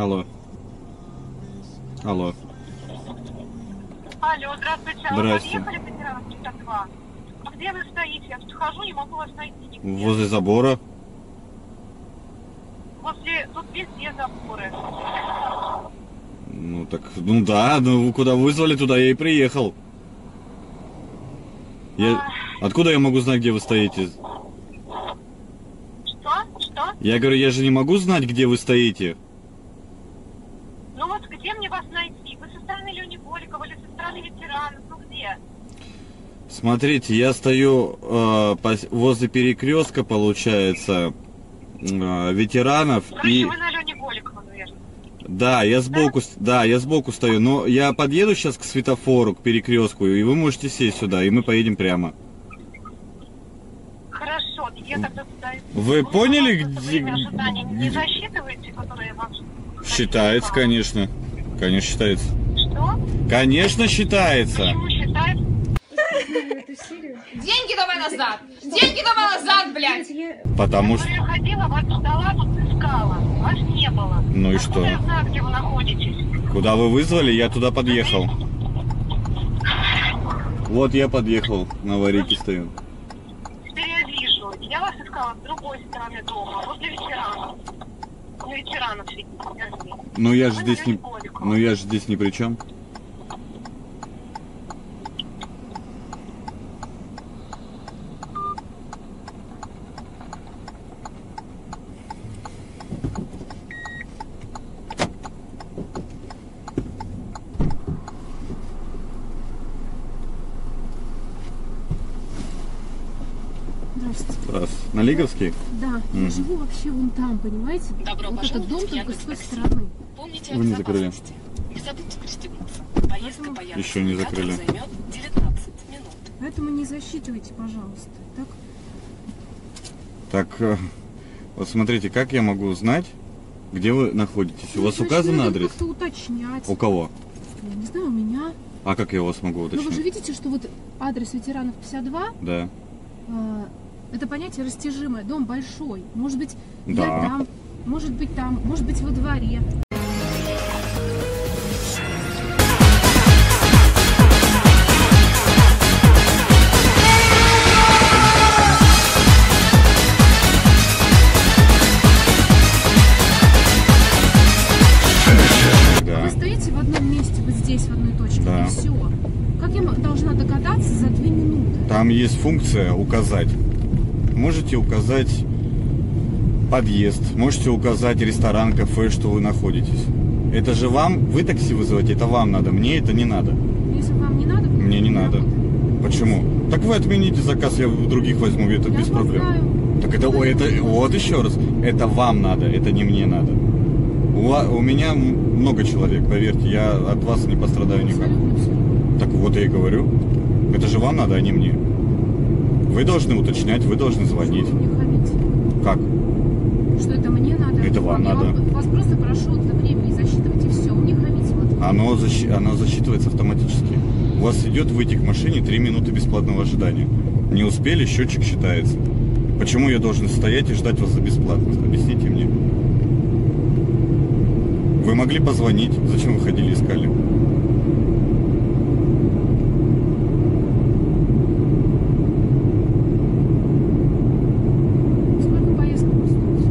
Алло. Алло. Алло, здравствуйте. А Здрасте. Вы подъехали к ветеранам 52? А где вы стоите? Я тут хожу, не могу вас найти нигде. Возле забора. Возле... Тут везде заборы. Ну так, ну да, ну куда вызвали, туда я и приехал. Я... Откуда я могу знать, где вы стоите? Что? Что? Я говорю, я же не могу знать, где вы стоите. Ну вот где мне вас найти? Вы со стороны Лени Голикова или со стороны ветеранов? Ну где? Смотрите, я стою э, возле перекрестка, получается, э, ветеранов Короче, и... вы на Лене Голикова, наверное. Да, я сбоку, с- да, я сбоку стою, но я подъеду сейчас к светофору, к перекрестку, и вы можете сесть сюда, и мы поедем прямо. Хорошо, я тогда. Вы поняли, просто где- не засчитываете, которое вам... Считается, конечно. Конечно, считается. Что? Конечно, считается. Почему считается? Деньги давай назад! Деньги давай назад, блядь! Потому Я что... говорю, ходила, вас ждала, тут искала. Вас не было. Ну и Откуда что? я знаю, где вы находитесь? Куда вы вызвали, я туда подъехал. Вот я подъехал, на аварийке стою. Теперь я вижу. Я вас искала с другой стороны дома, возле ветеранов. Ну, ветеранов, вернее. Ну я же здесь не... Ну я же здесь ни при чем. Здравствуйте. Раз. На Лиговский? Да, я живу вообще вон там, понимаете? Добро вот этот дом только с той стороны. Помните Вы не закрыли. Не забудьте пристегнуться. Поездка по Еще не закрыли. займет 19 минут. Поэтому не засчитывайте, пожалуйста. Так? Так, э, вот смотрите, как я могу узнать, где вы находитесь? У вас Значит, указан надо адрес? как-то уточнять. У кого? Я не знаю, у меня. А как я у вас могу Ну вы же уточнить? видите, что вот адрес ветеранов 52, Да. а, это понятие растяжимое, дом большой. Может быть, Да. я там, может быть там, может быть во дворе. Да. Вы стоите в одном месте, вот здесь, в одной точке, Да. и все. Как я должна догадаться за две минуты? Там есть функция указать. Можете указать подъезд, можете указать ресторан, кафе, что вы находитесь. Это же вам, вы такси вызываете, это вам надо, мне это не надо. Если вам не надо, Мне не надо. Почему? Так вы отмените заказ, я у других возьму, это Я без проблем. знаю. Так это, о, это, вот еще раз, это вам надо, это не мне надо. У, у меня много человек, поверьте, я от вас не пострадаю никак. Так вот я и говорю. Это же вам надо, а не мне. Вы должны уточнять, вы должны звонить. Как? Что это мне надо? Это вам Я надо. вас просто прошу это засчитывать и все. Не хамите. Вот. Оно, защи- оно засчитывается автоматически. У вас идет выйти к машине 3 минуты бесплатного ожидания. Не успели, счетчик считается. Почему я должен стоять и ждать вас за бесплатно? Объясните мне. Вы могли позвонить. Зачем вы ходили искали? Сколько поездка будет стоить?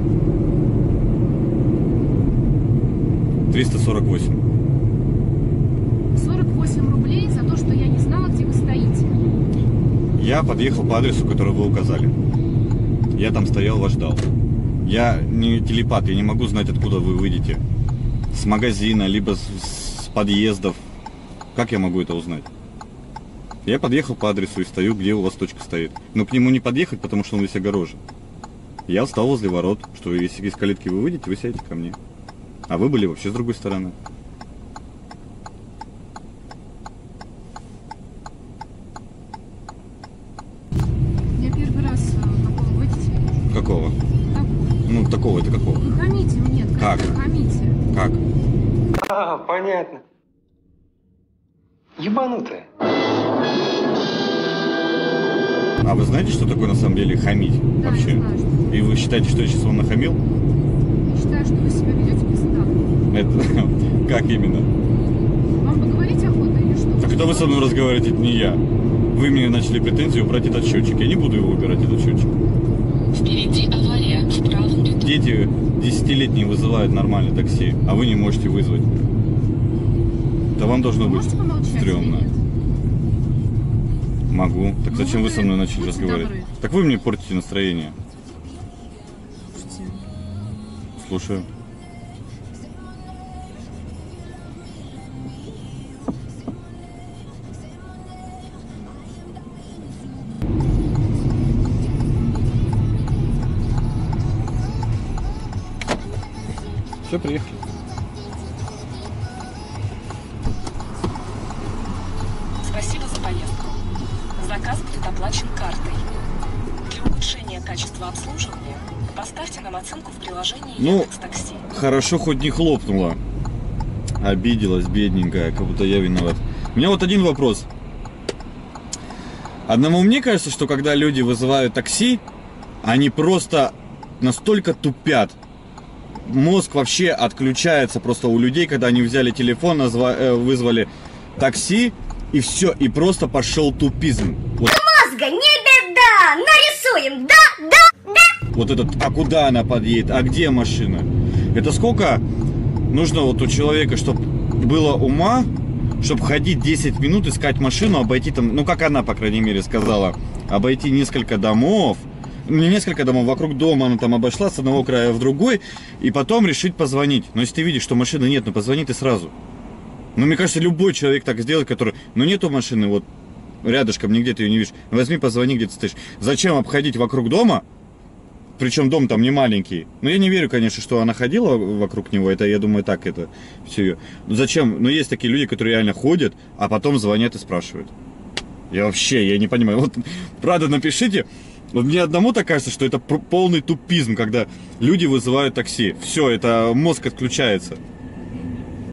348. 48 рублей за то, что я не знала, где вы стоите. Я подъехал по адресу, который вы указали. Я там стоял, вас ждал. Я не телепат, я не могу знать, откуда вы выйдете. С магазина, либо с, с подъездов. Как я могу это узнать? Я подъехал по адресу и стою, где у вас точка стоит. Но к нему не подъехать, потому что он весь огорожен. Я встал возле ворот, что если из калитки вы выйдете, вы сядете ко мне. А вы были вообще с другой стороны. Я первый раз э, такого водителя вижу. Какого? Такого. Ну, такого это какого? Не хамите мне, Как? откровенно хамите. Как? А, понятно. Ебанутая. А вы знаете, что такое на самом деле хамить Да, вообще? я знаю, И вы считаете, что я сейчас вам нахамил? я считаю, что вы себя ведете бестактно. Это как именно? Вам поговорить охота или что? Так это вы со мной разговариваете, это не я. Вы мне начали претензию убрать этот счетчик. Я не буду его убирать, этот счетчик. Впереди авария. Дети десятилетние вызывают нормальное такси, а вы не можете вызвать. Да вам должно Вы быть стрёмно. Могу. Так Ну, зачем вы вы со мной начали разговаривать? добры. Так вы мне портите настроение. Слушайте, Слушаю. Все, приехали. Спасибо за поездку. Заказ будет оплачен картой. Для улучшения качества обслуживания поставьте нам оценку в приложении Ну, Яндекс.Такси. Хорошо хоть не хлопнула. Обиделась, бедненькая, как будто я виноват. У меня вот один вопрос. Одному мне кажется, что когда люди вызывают такси, они просто настолько тупят. Мозг вообще отключается просто у людей, когда они взяли телефон, назва- э, вызвали такси, и все, и просто пошел тупизм. Вот мозга не беда, нарисуем, да, да, да. вот этот, а куда она подъедет, а где машина? Это сколько нужно вот у человека, чтобы было ума, чтобы ходить 10 минут, искать машину, обойти там, ну как она, по крайней мере, сказала, обойти несколько домов, ну, не несколько домов, вокруг дома она там обошла с одного края в другой, и потом решить позвонить. Но если ты видишь, что машины нет, ну позвони ты сразу. Ну, мне кажется, любой человек так сделает, который, ну нету машины, вот рядышком, нигде ты ее не видишь. Возьми, позвони, где ты стоишь. Зачем обходить вокруг дома, причем дом там не маленький. Но я не верю, конечно, что она ходила вокруг него. Это, я думаю, так это все. Зачем? Ну, есть такие люди, которые реально ходят, а потом звонят и спрашивают. Я вообще, я не понимаю. Вот, правда, напишите. Вот мне одному так кажется, что это полный тупизм, когда люди вызывают такси. Все, это мозг отключается.